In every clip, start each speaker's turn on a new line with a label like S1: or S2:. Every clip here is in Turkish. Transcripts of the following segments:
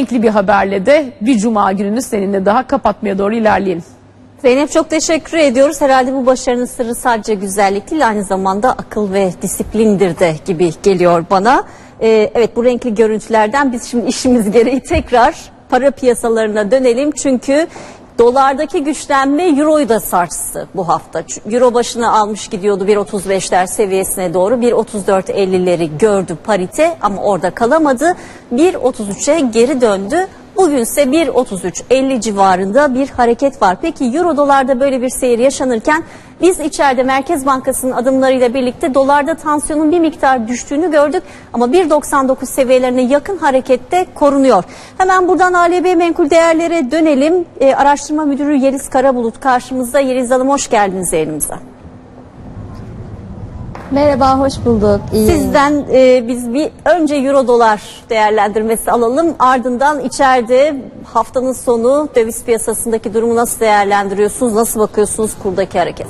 S1: Renkli bir haberle de bir cuma gününü seninle daha kapatmaya doğru ilerleyelim.
S2: Zeynep çok teşekkür ediyoruz. Herhalde bu başarının sırrı sadece güzellik değil aynı zamanda akıl ve disiplindir de gibi geliyor bana. Ee, evet bu renkli görüntülerden biz şimdi işimiz gereği tekrar para piyasalarına dönelim. Çünkü dolardaki güçlenme euroyu da sarstı bu hafta. Euro başına almış gidiyordu 1.35'ler seviyesine doğru 1.34.50'leri gördü parite ama orada kalamadı. 1.33'e geri döndü. Bugünse 1.33.50 civarında bir hareket var. Peki euro dolarda böyle bir seyir yaşanırken biz içeride Merkez Bankası'nın adımlarıyla birlikte dolarda tansiyonun bir miktar düştüğünü gördük. Ama 1.99 seviyelerine yakın harekette korunuyor. Hemen buradan ALB menkul değerlere dönelim. Ee, araştırma müdürü Yeliz Karabulut karşımızda. Yeliz Hanım hoş geldiniz yayınımıza.
S3: Merhaba, hoş bulduk. İyi.
S2: Sizden e, biz bir önce euro dolar değerlendirmesi alalım. Ardından içeride haftanın sonu döviz piyasasındaki durumu nasıl değerlendiriyorsunuz? Nasıl bakıyorsunuz kurdaki hareket?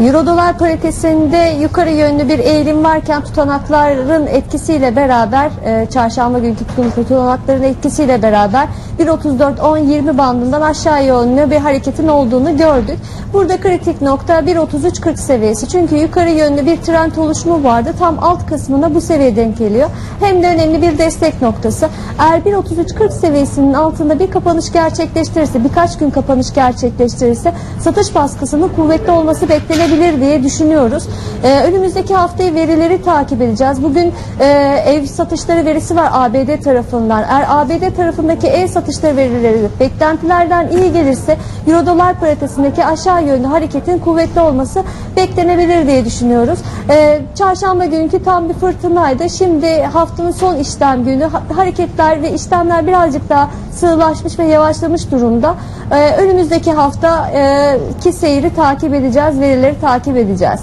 S3: Euro dolar paritesinde yukarı yönlü bir eğilim varken tutanakların etkisiyle beraber e, çarşamba günkü tutanakların etkisiyle beraber 1.34-10-20 bandından aşağı yönlü bir hareketin olduğunu gördük. Burada kritik nokta 1.33-40 seviyesi. Çünkü yukarı yönlü bir trend oluşumu vardı. Tam alt kısmına bu seviye denk geliyor. Hem de önemli bir destek noktası. Eğer 1.33-40 seviyesinin altında bir kapanış gerçekleştirirse, birkaç gün kapanış gerçekleştirirse satış baskısının kuvvetli olması beklenebilir diye düşünüyoruz. Ee, önümüzdeki haftayı verileri takip edeceğiz. Bugün e, ev satışları verisi var ABD tarafından. Eğer ABD tarafındaki ev satışları verileri beklentilerden iyi gelirse Euro dolar paritesindeki aşağı yönlü hareketin kuvvetli olması beklenebilir diye düşünüyoruz. Ee, çarşamba günkü tam bir fırtınaydı. Şimdi haftanın son işlem günü Ha- hareketler ve işlemler birazcık daha sığlaşmış ve yavaşlamış durumda. Ee, önümüzdeki hafta e, ki seyri takip edeceğiz, verileri takip edeceğiz.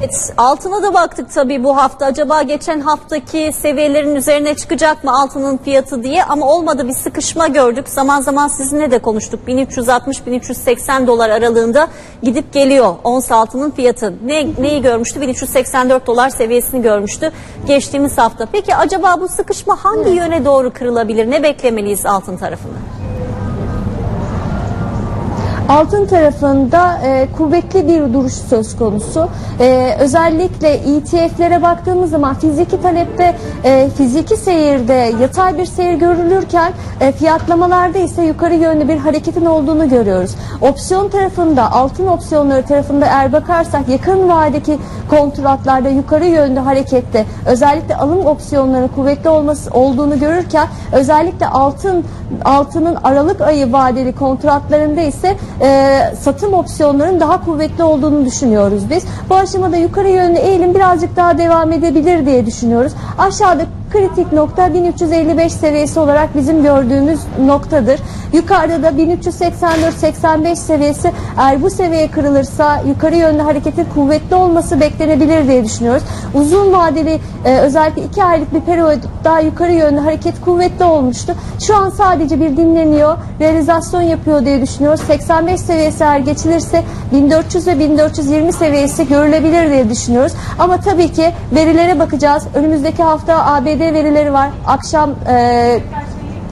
S2: Evet, altına da baktık tabii bu hafta. Acaba geçen haftaki seviyelerin üzerine çıkacak mı altının fiyatı diye ama olmadı bir sıkışma gördük. Zaman zaman sizinle de konuştuk. 1360-1380 dolar aralığında gidip geliyor ons altının fiyatı. Ne, neyi görmüştü? 1384 dolar seviyesini görmüştü geçtiğimiz hafta. Peki acaba bu sıkışma hangi yöne doğru kırılabilir? Ne beklemeliyiz altın tarafında?
S3: Altın tarafında e, kuvvetli bir duruş söz konusu. E, özellikle ETF'lere baktığımız zaman fiziki talepte, e, fiziki seyirde yatay bir seyir görülürken e, fiyatlamalarda ise yukarı yönlü bir hareketin olduğunu görüyoruz. Opsiyon tarafında, altın opsiyonları tarafında eğer bakarsak yakın vadedeki kontratlarda yukarı yönlü harekette özellikle alım opsiyonlarının kuvvetli olması olduğunu görürken özellikle altın altının Aralık ayı vadeli kontratlarında ise e, satım opsiyonlarının daha kuvvetli olduğunu düşünüyoruz biz. Bu aşamada yukarı yönlü eğilim birazcık daha devam edebilir diye düşünüyoruz. Aşağıda kritik nokta 1355 seviyesi olarak bizim gördüğümüz noktadır. Yukarıda da 1384-85 seviyesi eğer bu seviye kırılırsa yukarı yönlü hareketin kuvvetli olması beklenebilir diye düşünüyoruz. Uzun vadeli e, özellikle 2 aylık bir periyotta yukarı yönlü hareket kuvvetli olmuştu. Şu an sadece bir dinleniyor, realizasyon yapıyor diye düşünüyoruz. 85 seviyesi eğer geçilirse 1400 ve 1420 seviyesi görülebilir diye düşünüyoruz. Ama tabii ki verilere bakacağız. Önümüzdeki hafta ABD verileri var. Akşam e,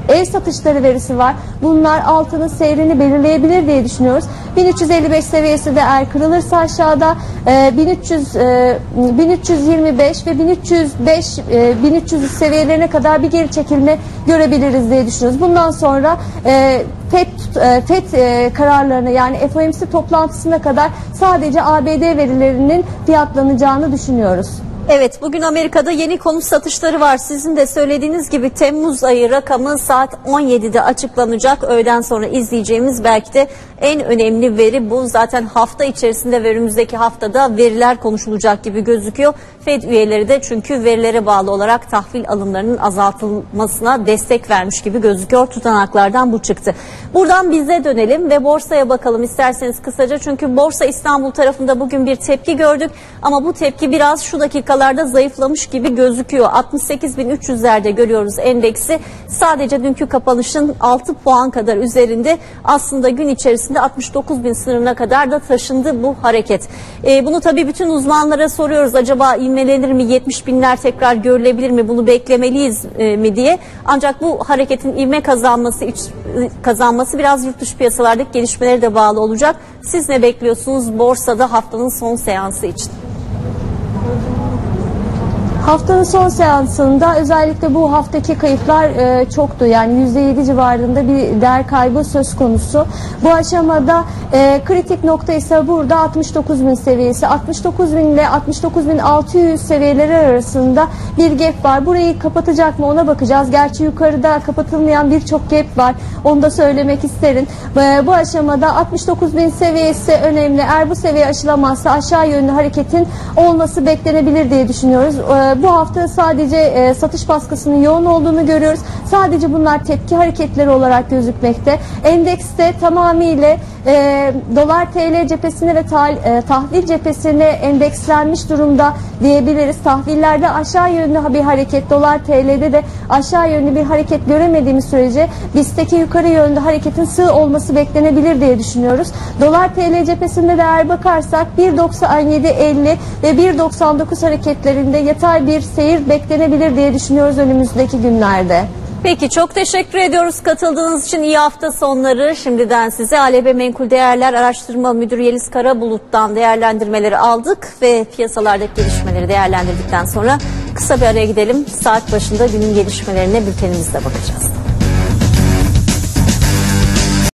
S3: ev satışları verisi var. Bunlar altının seyrini belirleyebilir diye düşünüyoruz. 1355 seviyesi de eğer kırılırsa aşağıda e, 1300 e, 1325 ve 1305 e, 1300 seviyelerine kadar bir geri çekilme görebiliriz diye düşünüyoruz. Bundan sonra e, FED, e, FED e, kararlarına yani FOMC toplantısına kadar sadece ABD verilerinin fiyatlanacağını düşünüyoruz.
S2: Evet bugün Amerika'da yeni konut satışları var. Sizin de söylediğiniz gibi Temmuz ayı rakamı saat 17'de açıklanacak. Öğleden sonra izleyeceğimiz belki de en önemli veri bu. Zaten hafta içerisinde ve önümüzdeki haftada veriler konuşulacak gibi gözüküyor. Fed üyeleri de çünkü verilere bağlı olarak tahvil alımlarının azaltılmasına destek vermiş gibi gözüküyor. Tutanaklardan bu çıktı. Buradan bize dönelim ve borsaya bakalım isterseniz kısaca. Çünkü Borsa İstanbul tarafında bugün bir tepki gördük. Ama bu tepki biraz şu dakika dakikalarda zayıflamış gibi gözüküyor. 68.300'lerde görüyoruz endeksi. Sadece dünkü kapanışın 6 puan kadar üzerinde aslında gün içerisinde 69.000 sınırına kadar da taşındı bu hareket. Ee, bunu tabii bütün uzmanlara soruyoruz. Acaba inmelenir mi 70 binler tekrar görülebilir mi bunu beklemeliyiz e, mi diye. Ancak bu hareketin ivme kazanması iç- e, kazanması biraz yurt dışı piyasalardaki gelişmelere de bağlı olacak. Siz ne bekliyorsunuz borsada haftanın son seansı için?
S3: Haftanın son seansında özellikle bu haftaki kayıplar e, çoktu. Yani %7 civarında bir değer kaybı söz konusu. Bu aşamada e, kritik nokta ise burada 69 bin seviyesi. 69 bin ile 69 bin 600 seviyeleri arasında bir gap var. Burayı kapatacak mı ona bakacağız. Gerçi yukarıda kapatılmayan birçok gap var. Onu da söylemek isterim. E, bu aşamada 69 bin seviyesi önemli. Eğer bu seviye aşılamazsa aşağı yönlü hareketin olması beklenebilir diye düşünüyoruz. E, bu hafta sadece e, satış baskısının yoğun olduğunu görüyoruz. Sadece bunlar tepki hareketleri olarak gözükmekte. Endekste tamamıyla e, dolar TL cephesine ve ta- e, tahvil cephesine endekslenmiş durumda diyebiliriz. Tahvillerde aşağı yönlü bir hareket, dolar TL'de de aşağı yönlü bir hareket göremediğimiz sürece BIST'teki yukarı yönlü hareketin sığ olması beklenebilir diye düşünüyoruz. Dolar TL cephesinde de eğer bakarsak 1.97.50 ve 1.99 hareketlerinde yatay bir seyir beklenebilir diye düşünüyoruz önümüzdeki günlerde.
S2: Peki çok teşekkür ediyoruz katıldığınız için iyi hafta sonları. Şimdiden size ALB Menkul Değerler Araştırma Müdürü Yeliz Karabulut'tan değerlendirmeleri aldık ve piyasalardaki gelişmeleri değerlendirdikten sonra kısa bir araya gidelim. Saat başında günün gelişmelerine bültenimizde bakacağız.